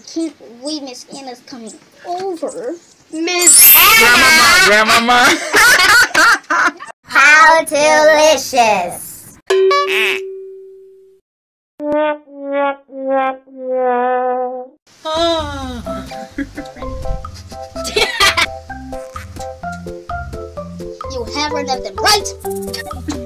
can't believe Miss Anna's coming over. Miss Anna! Grandmama, grandmama. How delicious! You haven't nothing right.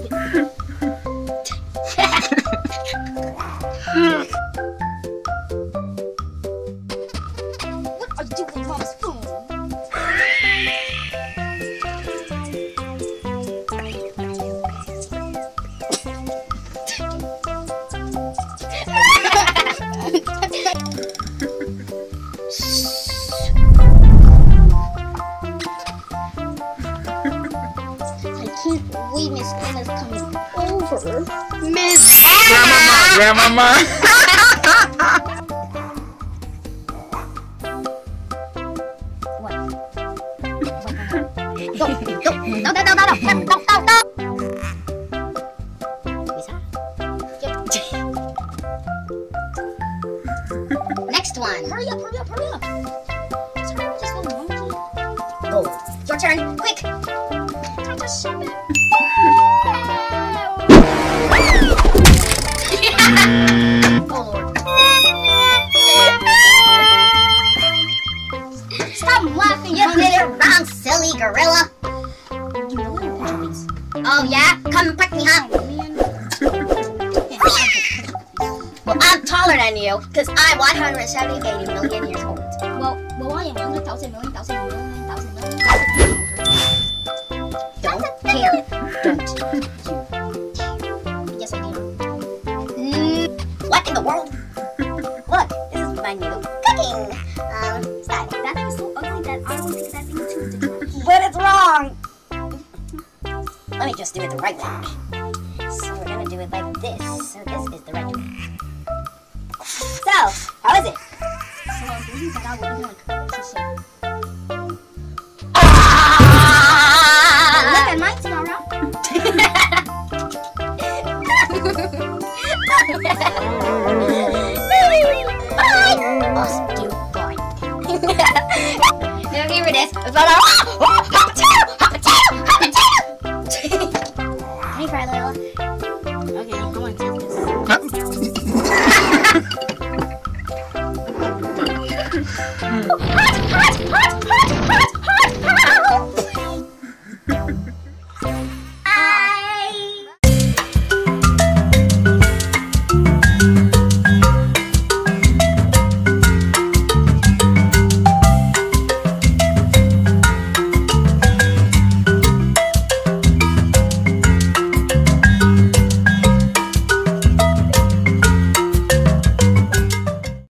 Believe Miss Anna's coming over. Miss Anna! grandmama. What? Go, go, no, no, no, no, no, no, no, no, no. Next one. Hurry up, hurry up, hurry up. Just hurry up, just go, monkey. Go. Your turn. Quick. Laughing, You monkey. did it wrong, silly gorilla. You know you're puppies. Oh yeah? Come pick me up. Well, I'm taller than you, because I'm 178 million years old. Well, well, I am 100,000 million, thousand million, thousand million, thousand million. Don't care. Don't. Yes, I do. Mm, what in the world? Look, this is my new Let me just do it the right way. So we're gonna do it like this. So this is the right way. So, how is it? So I believe that I will be like, she said. Ah! Look at mine. Awesome, dude. Give me this. Photo. Ah!